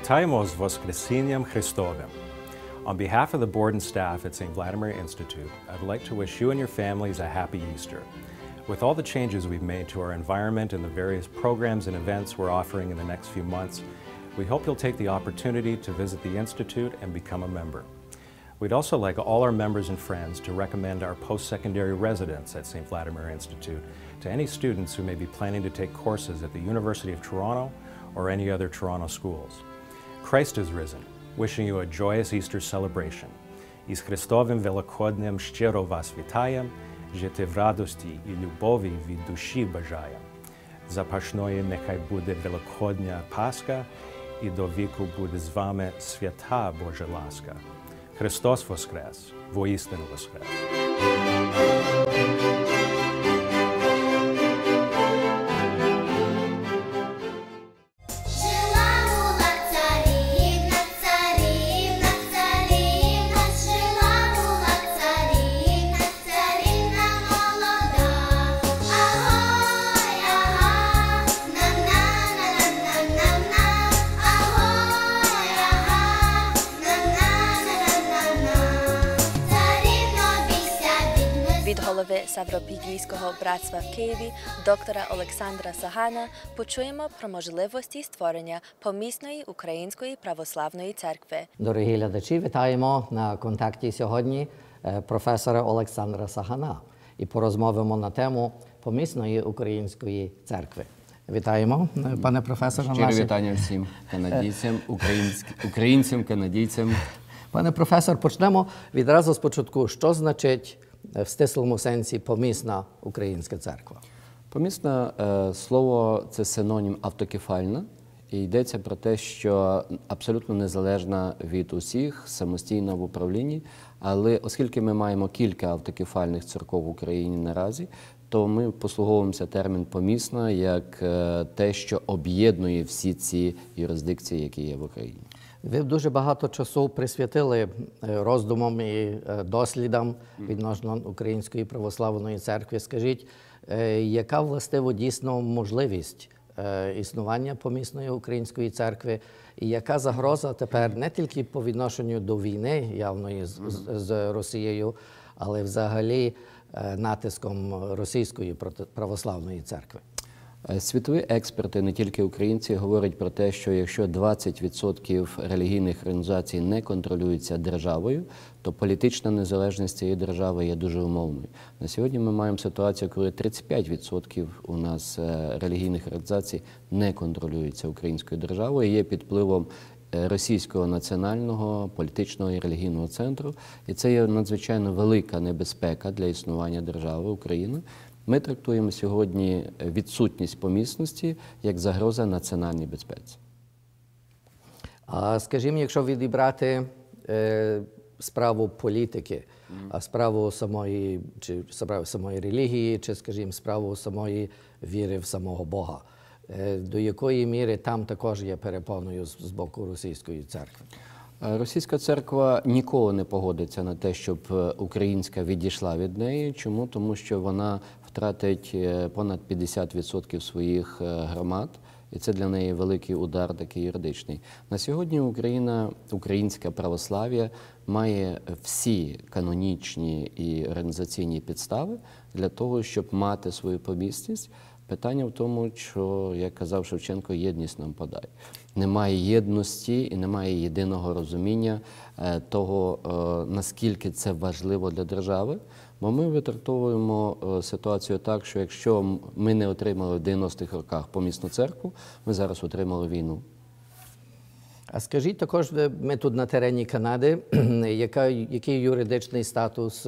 Вітаємо з Воскресінням Христовим. On behalf of the board and staff at St. Vladimir Institute, I'd like to wish you and your families a happy Easter. With all the changes we've made to our environment and the various programs and events we're offering in the next few months, we hope you'll take the opportunity to visit the Institute and become a member. We'd also like all our members and friends to recommend our post-secondary residence at St. Vladimir Institute to any students who may be planning to take courses at the University of Toronto or any other Toronto schools. Christ is risen, wishing you a joyous Easter celebration. Із Христовим Великоднем щиро вас вітаєм, жити в радості і любові від душі бажаєм. Запашної нехай буде Великодня Пасха, і до віку буде з вами свята Божа ласка. Христос Воскрес, воістину Воскрес! Голови братства в Києві, доктора Олександра Сагана, почуємо про можливості створення помісної української православної церкви. Дорогі глядачі, вітаємо на контакті сьогодні е, професора Олександра Сагана і порозмовимо на тему помісної української церкви. Вітаємо, е, пане професоре. Щиро нашій- вітання всім канадійцям, українськ- українцям, канадійцям. Пане професор, почнемо відразу спочатку. Що значить е, в стислому сенсі помісна українська церква? Помісне е, слово це синонім автокефальна, і йдеться про те, що абсолютно незалежна від усіх, самостійна в управлінні. Але оскільки ми маємо кілька автокефальних церков в Україні наразі, то ми послуговуємося термін помісна як е, те, що об'єднує всі ці юрисдикції, які є в Україні. Ви дуже багато часу присвятили е, роздумам і е, дослідам відносно Української православної церкви. Скажіть, е, яка властиво дійсно можливість існування помісної української церкви, і яка загроза тепер не тільки по відношенню до війни явної з, з- з Росією, але взагалі натиском російської православної церкви? Е, Світові експерти, не тільки українці, говорять про те, що якщо 20% релігійних організацій не контролюються державою, то політична незалежність цієї держави є дуже умовною. На сьогодні ми маємо ситуацію, коли 35% у нас е, релігійних організацій не контролюються українською державою, і є під впливом е, російського національного політичного і релігійного центру, і це є надзвичайно велика небезпека для існування держави України. Ми трактуємо сьогодні відсутність помісності як загроза національній безпеці. А скажімо, якщо відібрати е, справу політики, а справу самої чи справу самої релігії, чи, скажімо, справу самої віри в самого Бога, е, до якої міри там також є перепоною з, з боку російської церкви? Е, Російська церква ніколи не погодиться на те, щоб е, українська відійшла від неї. Чому? Тому що вона втратить е, понад 50% своїх громад, і це для неї великий удар, такий юридичний. На сьогодні Україна, українське православ'я має всі канонічні і організаційні підстави для того, щоб мати свою помісність. Питання в тому, що, як казав Шевченко, єдність нам подай. Немає єдності і немає єдиного розуміння е, того, е, наскільки це важливо для держави. Бо ми витрактовуємо е, ситуацію так, що якщо ми не отримали в 90-х роках помісну церкву, ми зараз отримали війну. А скажіть також, ми тут на терені Канади, яка, який юридичний статус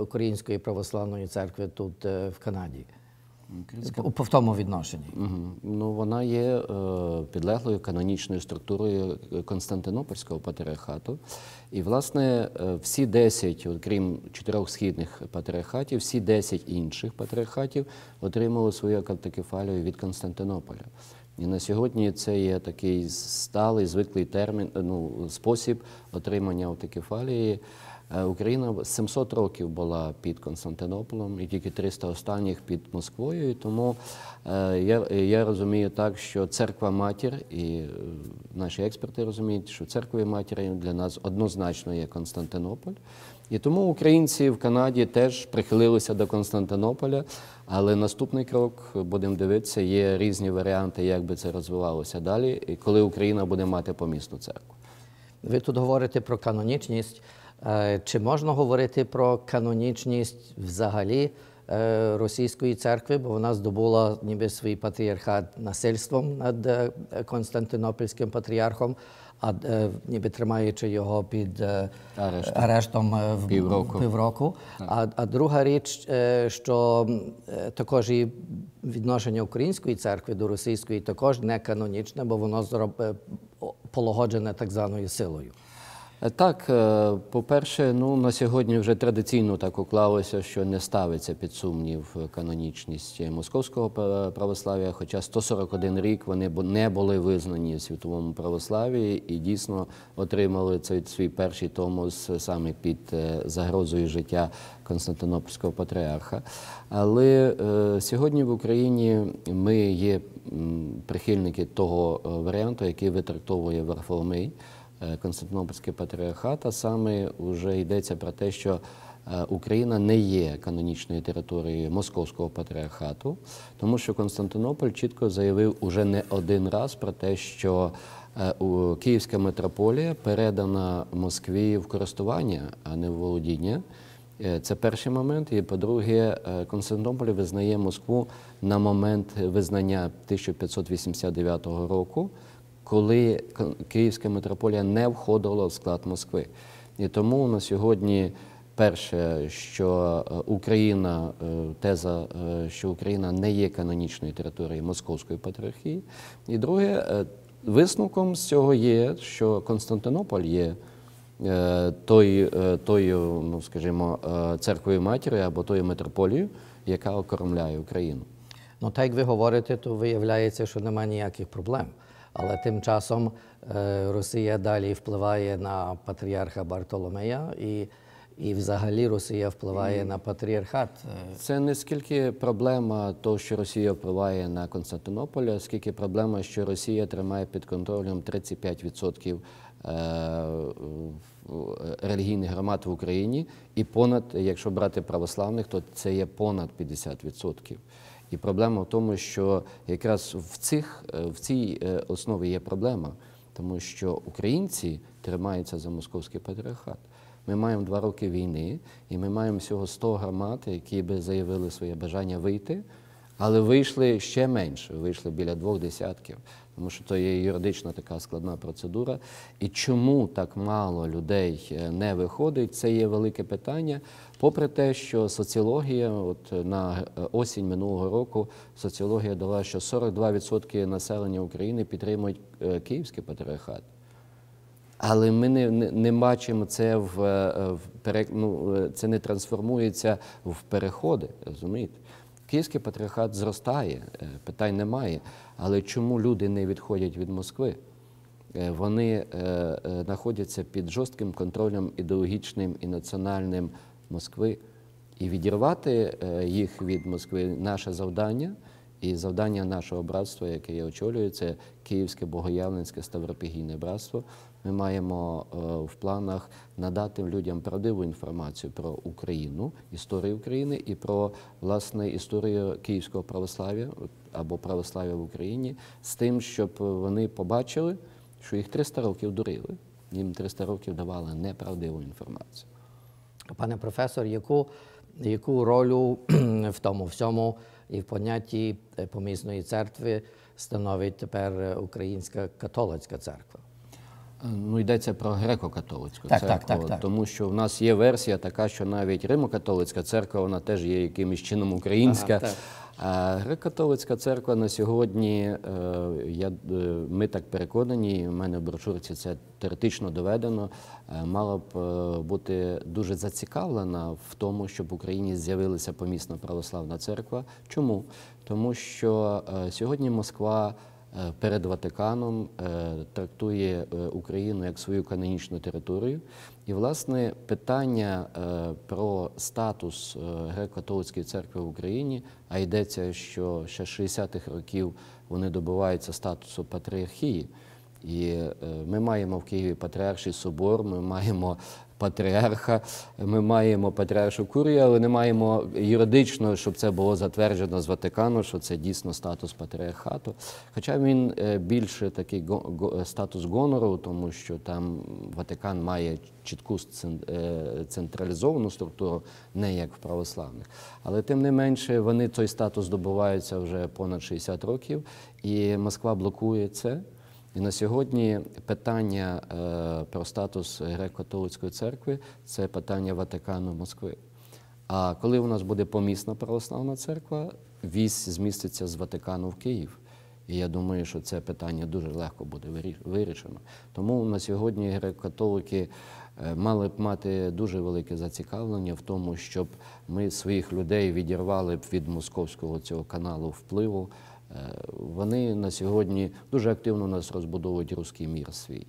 Української православної церкви тут в Канаді? В, в тому відношенні. Мгм. Ну, вона є е, підлеглою канонічною структурою Константинопольського патріархату. І, власне, е, всі 10, от, крім чотирьох східних патріархатів, всі 10 інших патріархатів отримали свою катакефалію від Константинополя. І на сьогодні це є такий сталий, звиклий термін, е, ну, спосіб отримання автокефалії. Е, Україна 700 років була під Константинополем і тільки 300 останніх під Москвою. І тому е, я, я розумію так, що церква матір, і е, наші експерти розуміють, що церквою матір'ю для нас однозначно є Константинополь. І тому українці в Канаді теж прихилилися до Константинополя. Але наступний крок будемо дивитися, є різні варіанти, як би це розвивалося далі, коли Україна буде мати помісну церкву. Ви тут говорите про канонічність. Е, Чи можна говорити про канонічність взагалі е, російської церкви, бо вона здобула ніби свій патріархат насильством над е, Константинопольським патріархом, а ніби тримаючи його під е, Арештом. в Півроку. півроку. А, а друга річ, що також і відношення української церкви до російської також не канонічне, бо воно полагоджене так званою силою. Е, Так, е, по-перше, ну на сьогодні вже традиційно так уклалося, що не ставиться під сумнів канонічність московського православ'я, хоча 141 рік вони не були визнані в світовому православ'ї і дійсно отримали цей свій перший томос саме під е, загрозою життя Константинопольського патріарха. Але е, сьогодні в Україні ми є прихильники того е, варіанту, який витрактовує Варфоломей. Е, Константинопольський патріархат, а саме вже йдеться про те, що е, Україна не є канонічною територією Московського патріархату, тому що Константинополь чітко заявив уже не один раз про те, що е, Київська митрополія передана Москві в користування, а не в володіння. Це перший момент. І по-друге, Константинополь визнає Москву на момент визнання 1589 року, коли Київська митрополія не входила в склад Москви. І тому на сьогодні перше, що е, Україна, е, теза, е, що Україна не є канонічною територією Московської патріархії. І друге, висновком з цього є, що Константинополь є той, тою, ну скажімо, церквою матір'ю або тою митрополією, яка окормляє Україну. Ну, так як ви говорите, то виявляється, що немає ніяких проблем. Але тим часом е, Росія далі впливає на патріарха Бартоломея і, і взагалі Росія впливає на патріархат. Е, Це не скільки проблема того, що Росія впливає на Константинополь, а скільки проблема, що Росія тримає під контролем 35% е, релігійних громад в Україні, і понад, якщо брати православних, то це є понад 50%. І проблема в тому, що якраз в, цих, е, в цій е, основі є проблема, тому що українці тримаються за московський патріархат. Ми маємо два роки війни, і ми маємо всього 100 громад, які би заявили своє бажання вийти, але вийшли ще менше, вийшли біля двох десятків, тому що то є юридична така складна процедура. І чому так мало людей е, не виходить, це є велике питання. Попри те, що соціологія, от на е, осінь минулого року, соціологія дала, що 42% населення України підтримують е, Київський патріархат. Але ми не, не, не бачимо це в, в ну, це не трансформується в переходи. Розумієте? Київський патріархат зростає, е, питань немає. Але чому люди не відходять від Москви? Е, Вони е, знаходяться під жорстким контролем ідеологічним і національним Москви. І відірвати їх від Москви наше завдання. І завдання нашого братства, яке я очолюю, це Київське Богоявленське Ставропігійне братство. Ми маємо е, в планах надати людям правдиву інформацію про Україну, історію України і про власне історію київського православ'я або православ'я в Україні, з тим, щоб вони побачили, що їх 300 років дурили, їм 300 років давали неправдиву інформацію. Пане професор, яку, яку роль в тому всьому і в понятті е, помісної церкви становить тепер е, Українська католицька церква? Ну, йдеться про греко-католицьку Так, церкву, так, так. тому що в нас є версія така, що навіть Римо-католицька церква, вона теж є якимось чином українська. Ага. А греко-католицька церква на сьогодні, е, я, е, ми так переконані, і в мене в брошурці це теоретично доведено, е, мала б бути дуже зацікавлена в тому, щоб в Україні з'явилася помісна православна церква. Чому? Тому що сьогодні Москва перед Ватиканом е, трактує е, Україну як свою канонічну територію. І, власне, питання е, про статус е, греко-католицької церкви в Україні, а йдеться, що ще з 60-х років вони добиваються статусу патріархії. І е, ми маємо в Києві патріарший собор, ми маємо патріарха, ми маємо патріаршу курію, але не маємо юридично, щоб це було затверджено з Ватикану, що це дійсно статус патріархату. Хоча він е, більше такий статус гонору, тому що там Ватикан має чітку е, централізовану структуру, не як в православних. Але тим не менше вони той статус здобуваються вже понад 60 років, і Москва блокує це. І на сьогодні питання е, про статус греко-католицької церкви це питання Ватикану Москви. А коли у нас буде помісна православна церква, вісь зміститься з Ватикану в Київ. І я думаю, що це питання дуже легко буде вирі- вирішено. Тому на сьогодні греко-католики е, мали б мати дуже велике зацікавлення в тому, щоб ми своїх людей відірвали б від московського цього каналу впливу. Е, Вони на сьогодні дуже активно у нас розбудовують руський мір свій.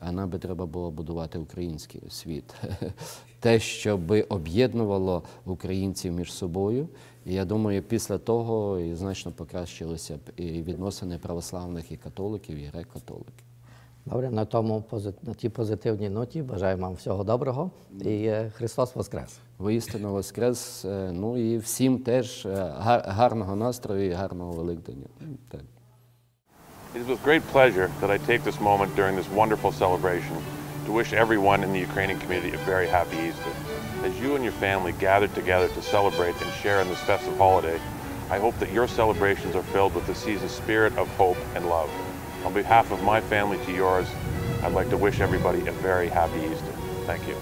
А нам би треба було будувати український світ. Те, що би об'єднувало українців між собою. І я думаю, після того і значно покращилися б і відносини православних і католиків, і греко-католиків. Добре, на тому на тій позитивній ноті бажаємо вам всього доброго і е, Христос Воскрес! Воістину Воскрес. Е, Ну і всім теж е, гар- гарного настрою і гарного Великдення. Так. It is with great pleasure that I take this moment during this wonderful celebration to wish everyone in the Ukrainian community a very happy Easter. As you and your family gather together to celebrate and share in this festive holiday, I hope that your celebrations are filled with the season's spirit of hope and love. On behalf of my family to yours, I'd like to wish everybody a very happy Easter. Thank you.